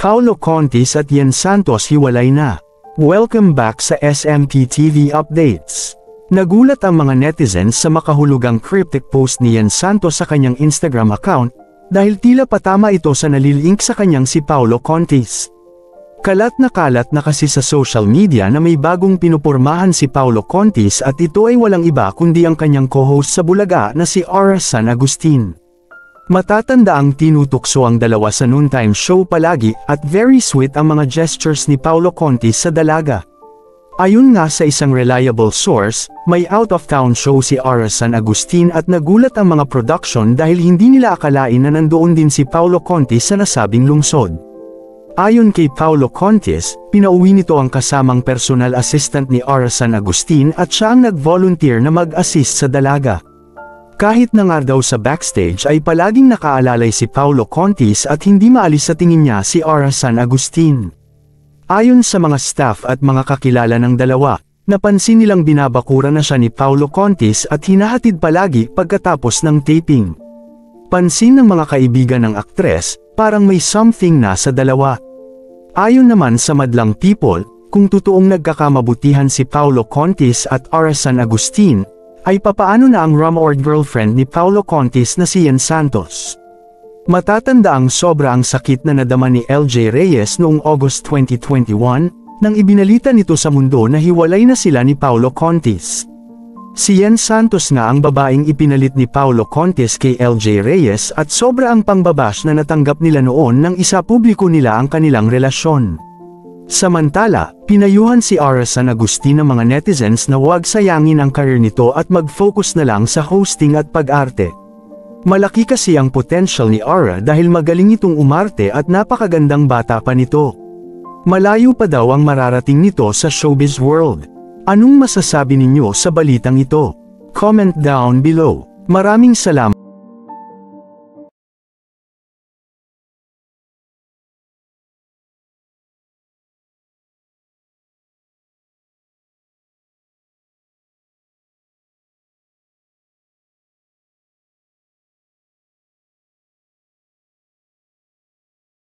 Paulo Contis at Yen Santos hiwalay na. Welcome back sa SMP TV Updates. Nagulat ang mga netizens sa makahulugang cryptic post ni Yen Santos sa kanyang Instagram account, dahil tila patama ito sa nalilink sa kanyang si Paulo Contis. Kalat na kalat na kasi sa social media na may bagong pinupormahan si Paulo Contis at ito ay walang iba kundi ang kanyang co-host sa Bulaga na si Aura San Agustin. Matatanda ang tinutukso ang dalawa sa noontime show palagi at very sweet ang mga gestures ni Paulo Conti sa dalaga. Ayon nga sa isang reliable source, may out-of-town show si Ara San Agustin at nagulat ang mga production dahil hindi nila akalain na nandoon din si Paulo Conti sa nasabing lungsod. Ayon kay Paulo Contis, pinauwi nito ang kasamang personal assistant ni Ara San Agustin at siya ang nag-volunteer na mag-assist sa dalaga. Kahit na nga daw sa backstage ay palaging nakaalalay si Paulo Contis at hindi maalis sa tingin niya si Aura San Agustin. Ayon sa mga staff at mga kakilala ng dalawa, napansin nilang binabakura na siya ni Paulo Contis at hinahatid palagi pagkatapos ng taping. Pansin ng mga kaibigan ng aktres, parang may something na sa dalawa. Ayon naman sa madlang people, kung totoong nagkakamabutihan si Paulo Contis at Aura San Agustin, ay papaano na ang rumored girlfriend ni Paulo Contis na si Ian Santos. Matatanda ang sobra ang sakit na nadama ni LJ Reyes noong August 2021, nang ibinalita nito sa mundo na hiwalay na sila ni Paulo Contis. Si Ian Santos nga ang babaeng ipinalit ni Paulo Contis kay LJ Reyes at sobra ang pangbabash na natanggap nila noon nang isa publiko nila ang kanilang relasyon. Samantala, pinayuhan si Ara San Agustin ng mga netizens na huwag sayangin ang karir nito at mag-focus na lang sa hosting at pag-arte. Malaki kasi ang potential ni Ara dahil magaling itong umarte at napakagandang bata pa nito. Malayo pa daw ang mararating nito sa showbiz world. Anong masasabi ninyo sa balitang ito? Comment down below. Maraming salamat.